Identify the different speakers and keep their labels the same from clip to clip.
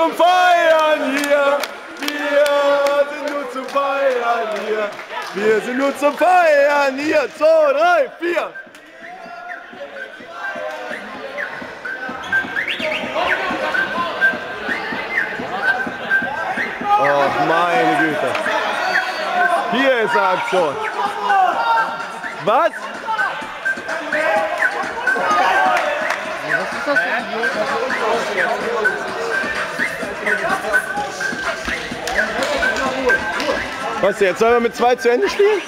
Speaker 1: zum Feiern hier. Wir sind nur zum Feiern hier. Wir sind nur zum Feiern hier. Zwei, drei, vier. Oh, meine Güte. Hier ist eine Aktion. Was? Was jetzt? Sollen wir mit zwei zu Ende spielen?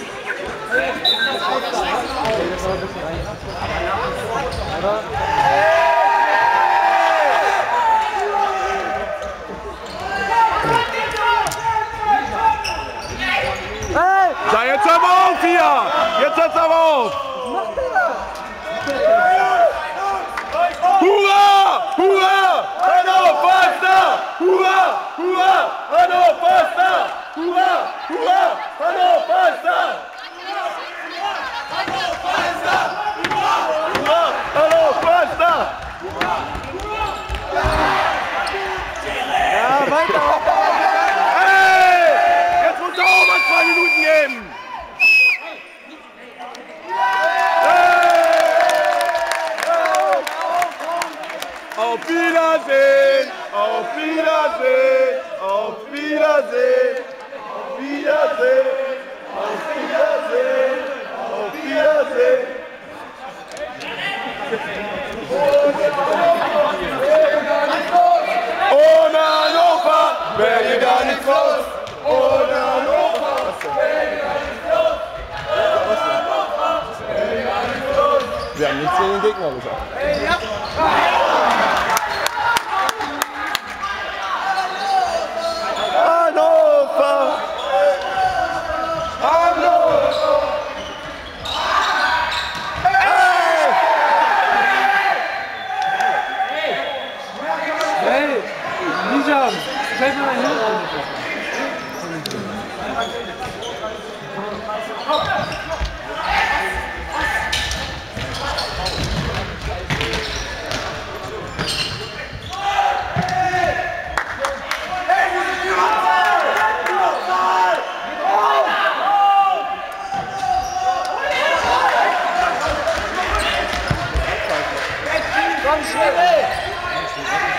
Speaker 1: So, jetzt hör mal auf hier! Jetzt hört's aber auf! Hurra! Hurra! Hanno Förster! Hurra! Hurra! Hanno Förster! Hurra! Hurra! Hanno Förster! Hurra! Hanno Förster! Ja, weiter! Hey! Jetzt muss er auch mal zwei Minuten geben! Auf Wiedersehen, auf Wiedersehen, auf Wiedersehen, auf Wiedersehen, auf Wiedersehen, auf Wiedersehen. Ohne Hannover wäre hier gar nichts los. Ohne Hannover wäre hier gar nichts los. Wir haben nichts gegen den Gegner gesagt. 2점
Speaker 2: 세번에
Speaker 3: 해줬으니까 Come, Smithy!